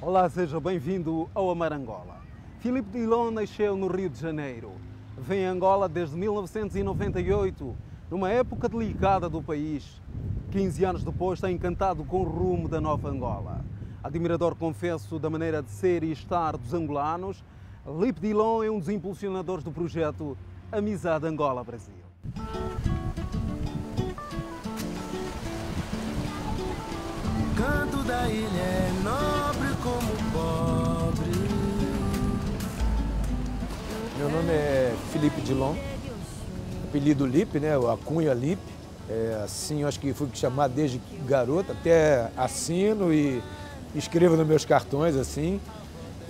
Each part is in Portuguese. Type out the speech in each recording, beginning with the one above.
Olá, seja bem-vindo ao Amarangola. Filipe Dilon nasceu no Rio de Janeiro. Vem a Angola desde 1998, numa época delicada do país. 15 anos depois está encantado com o rumo da nova Angola. Admirador, confesso, da maneira de ser e estar dos angolanos, Lipe Dilon é um dos impulsionadores do projeto Amizade Angola-Brasil. Ilha é nobre como pobre. Meu nome é Felipe Dilon, apelido Lipe, né? A cunha Lipe. É, assim, acho que fui chamado desde garoto, até assino e escrevo nos meus cartões, assim.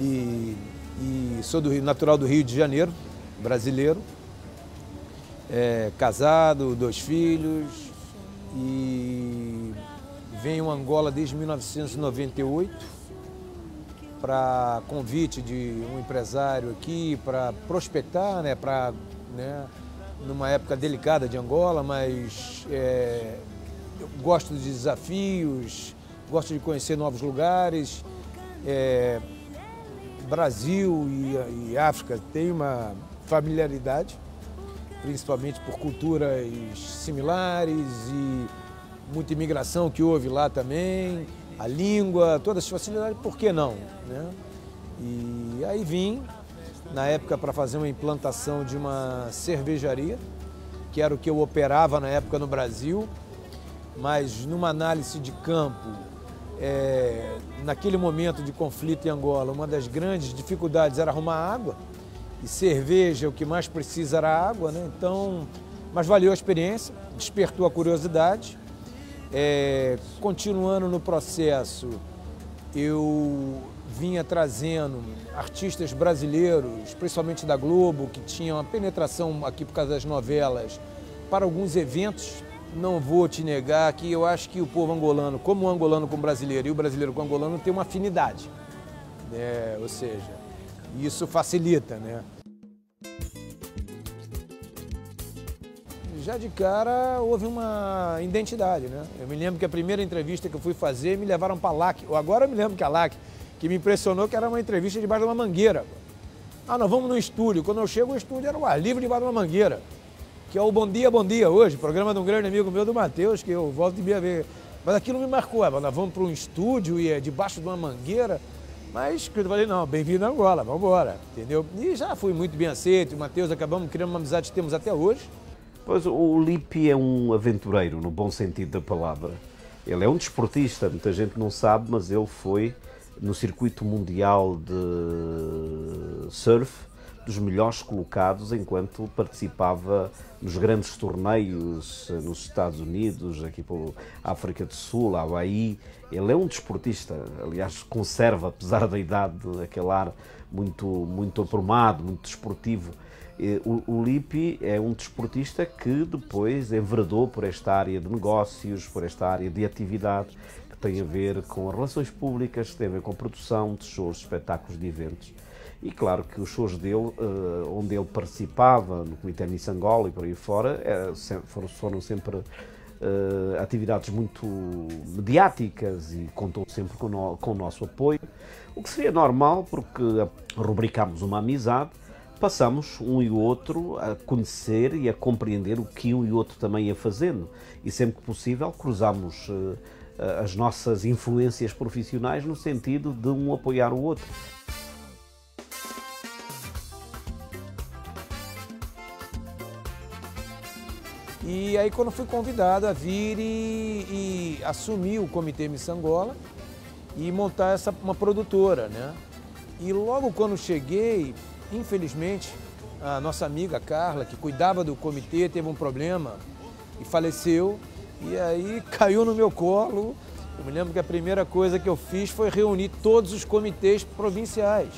E, e sou do natural do Rio de Janeiro, brasileiro. É, casado, dois filhos e venho a Angola desde 1998 para convite de um empresário aqui para prospectar, né, para né, numa época delicada de Angola, mas é, gosto de desafios, gosto de conhecer novos lugares. É, Brasil e, e África têm uma familiaridade, principalmente por culturas similares e muita imigração que houve lá também, a língua, todas as facilidades, por que não? Né? E aí vim, na época, para fazer uma implantação de uma cervejaria, que era o que eu operava na época no Brasil, mas numa análise de campo, é, naquele momento de conflito em Angola, uma das grandes dificuldades era arrumar água, e cerveja, o que mais precisa era água, né? Então, mas valeu a experiência, despertou a curiosidade, é, continuando no processo, eu vinha trazendo artistas brasileiros, principalmente da Globo, que tinham uma penetração aqui por causa das novelas, para alguns eventos. Não vou te negar que eu acho que o povo angolano, como o angolano com o brasileiro e o brasileiro com o angolano, tem uma afinidade. Né? Ou seja, isso facilita, né? Já de cara houve uma identidade, né? Eu me lembro que a primeira entrevista que eu fui fazer me levaram para a LAC, ou agora eu me lembro que a LAC, que me impressionou que era uma entrevista debaixo de uma mangueira. Ah, nós vamos no estúdio. Quando eu chego, o estúdio era o ar livre debaixo de uma mangueira, que é o Bom Dia, Bom Dia hoje, programa de um grande amigo meu, do Matheus, que eu volto de dia ver. Mas aquilo me marcou, ah, nós vamos para um estúdio e é debaixo de uma mangueira. Mas eu falei, não, bem-vindo a Angola, vamos embora, entendeu? E já fui muito bem aceito, o Matheus acabamos criando uma amizade que temos até hoje. Pois o Lipe é um aventureiro, no bom sentido da palavra. Ele é um desportista, muita gente não sabe, mas ele foi no circuito mundial de surf dos melhores colocados enquanto participava nos grandes torneios nos Estados Unidos, aqui pela África do Sul, Havaí. Ele é um desportista, aliás, conserva, apesar da idade, aquele ar muito, muito aprumado, muito desportivo. O, o Lipi é um desportista que depois enveredou por esta área de negócios, por esta área de atividade que tem a ver com relações públicas, tem a ver com produção de shows, espetáculos, de eventos. E claro que os shows dele, eh, onde ele participava, no Comitê Miss Angola e por aí fora, eh, foram sempre eh, atividades muito mediáticas e contou sempre com o nosso apoio, o que seria normal porque rubricámos uma amizade passamos um e o outro a conhecer e a compreender o que um e o outro também ia fazendo. E sempre que possível cruzamos uh, as nossas influências profissionais no sentido de um apoiar o outro. E aí quando fui convidado a vir e, e assumir o Comitê Miss Angola e montar essa, uma produtora, né? E logo quando cheguei, Infelizmente, a nossa amiga Carla, que cuidava do comitê, teve um problema e faleceu. E aí caiu no meu colo. Eu me lembro que a primeira coisa que eu fiz foi reunir todos os comitês provinciais.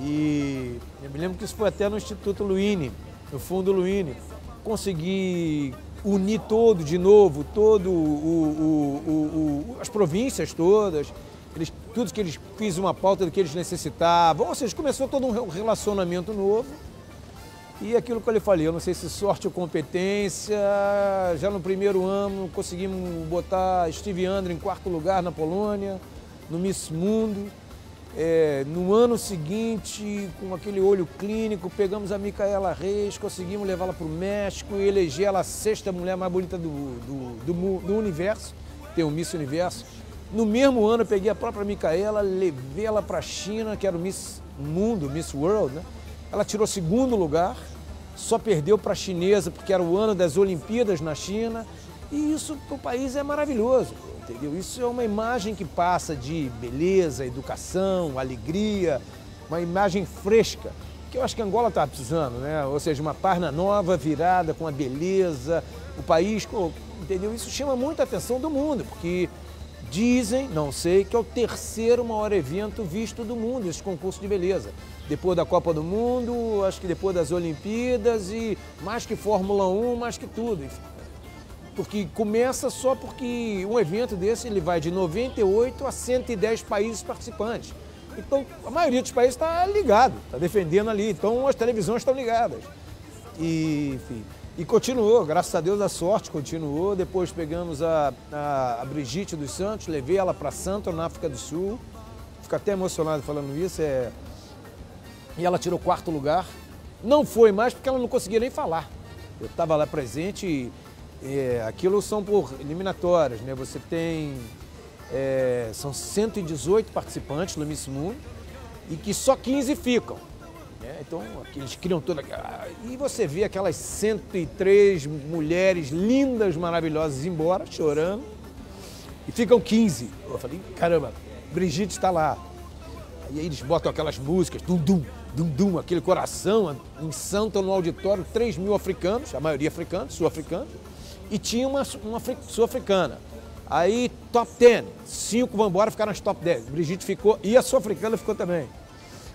E eu me lembro que isso foi até no Instituto Luine, no Fundo Luine. Consegui unir todo de novo, todo o, o, o, as províncias todas, eles, tudo que eles fiz uma pauta do que eles necessitavam, ou seja, começou todo um relacionamento novo. E aquilo que eu lhe falei, eu não sei se sorte ou competência, já no primeiro ano conseguimos botar Steve André em quarto lugar na Polônia, no Miss Mundo. É, no ano seguinte, com aquele olho clínico, pegamos a Micaela Reis, conseguimos levá-la para o México e eleger ela a sexta mulher mais bonita do, do, do, do universo, tem o Miss Universo. No mesmo ano, eu peguei a própria Micaela, levei ela para a China, que era o Miss Mundo, Miss World, né? Ela tirou segundo lugar, só perdeu para a chinesa porque era o ano das Olimpíadas na China. E isso para o país é maravilhoso, entendeu? Isso é uma imagem que passa de beleza, educação, alegria, uma imagem fresca, que eu acho que Angola está precisando, né? Ou seja, uma página nova, virada, com a beleza, o país, entendeu? Isso chama muita atenção do mundo, porque dizem, não sei, que é o terceiro maior evento visto do mundo, esse concurso de beleza depois da Copa do Mundo, acho que depois das Olimpíadas e mais que Fórmula 1, mais que tudo. Porque começa só porque um evento desse ele vai de 98 a 110 países participantes. Então a maioria dos países está ligado, está defendendo ali. Então as televisões estão ligadas. E, enfim, e continuou, graças a Deus a sorte continuou. Depois pegamos a, a, a Brigitte dos Santos, levei ela para Santo, na África do Sul. Fico até emocionado falando isso. É, e ela tirou quarto lugar. Não foi mais porque ela não conseguia nem falar. Eu estava lá presente e é, aquilo são por eliminatórias, né? Você tem. É, são 118 participantes no Miss Mundo e que só 15 ficam. Né? Então, eles criam toda. E você vê aquelas 103 mulheres lindas, maravilhosas embora, chorando, e ficam 15. Eu falei, caramba, Brigitte está lá. E aí eles botam aquelas músicas, dum dum, dum, dum, aquele coração em Santa, no auditório, 3 mil africanos, a maioria africanos, sul-africanos, e tinha uma, uma sul-africana. Aí, top 10, cinco vão embora, ficaram nas top 10. Brigitte ficou, e a sul-africana ficou também.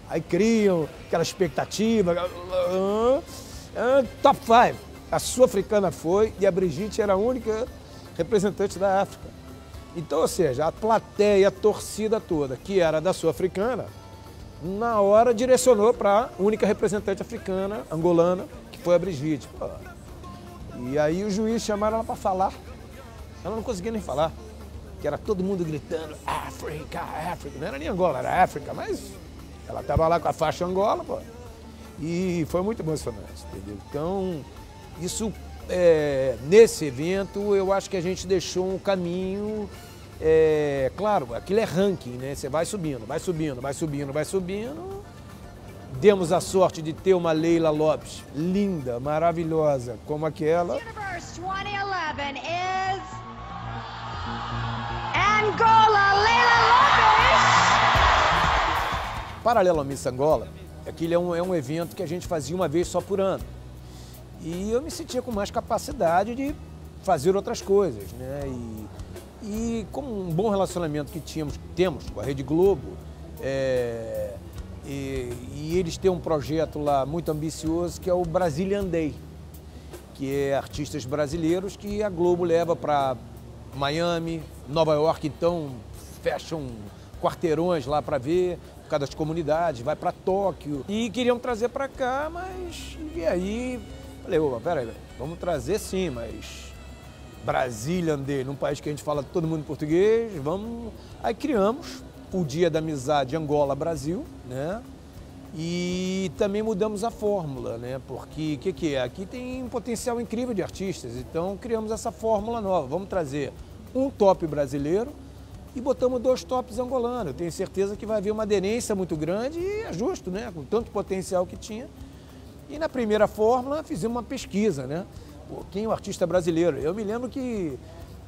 Aí criam aquela expectativa, uh, top 5. A sul-africana foi e a Brigitte era a única representante da África. Então, ou seja, a plateia, a torcida toda, que era da sul-africana, na hora direcionou para a única representante africana, angolana, que foi a Brigitte. Pô. E aí o juiz chamaram ela para falar. Ela não conseguia nem falar. Que era todo mundo gritando, África, África. Não era nem Angola, era África, mas ela estava lá com a faixa Angola, pô. E foi muito emocionante, entendeu? Então, isso, é, nesse evento, eu acho que a gente deixou um caminho é, claro, aquilo é ranking, né? Você vai subindo, vai subindo, vai subindo, vai subindo. Demos a sorte de ter uma Leila Lopes linda, maravilhosa, como aquela. Universe 2011 is Angola Paralelo ao Miss Angola, aquilo é um, é um evento que a gente fazia uma vez só por ano. E eu me sentia com mais capacidade de fazer outras coisas, né? E e um bom relacionamento que tínhamos, temos com a Rede Globo, é, e, e, eles têm um projeto lá muito ambicioso que é o Brazilian Day, que é artistas brasileiros que a Globo leva para Miami, Nova York, então fecham quarteirões lá para ver, por causa das comunidades, vai para Tóquio. E queriam trazer para cá, mas e aí, falei, opa, peraí, vamos trazer sim, mas Brasília, num país que a gente fala todo mundo português, vamos. Aí criamos o Dia da Amizade Angola-Brasil, né? E também mudamos a fórmula, né? Porque o que, que é? Aqui tem um potencial incrível de artistas, então criamos essa fórmula nova. Vamos trazer um top brasileiro e botamos dois tops angolanos. Eu tenho certeza que vai haver uma aderência muito grande e é justo, né? Com tanto potencial que tinha. E na primeira fórmula fizemos uma pesquisa, né? Pô, quem é o artista brasileiro? Eu me lembro que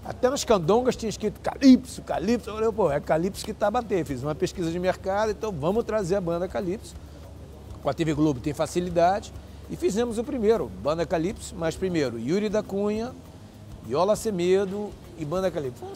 até nas candongas tinha escrito Calypso, Calypso. Eu falei, pô, é Calypso que tá a bater. Fiz uma pesquisa de mercado, então vamos trazer a banda Calypso. Com a TV Globo tem facilidade. E fizemos o primeiro, Banda Calypso, mas primeiro Yuri da Cunha, Viola Semedo e Banda Calypso. Foi um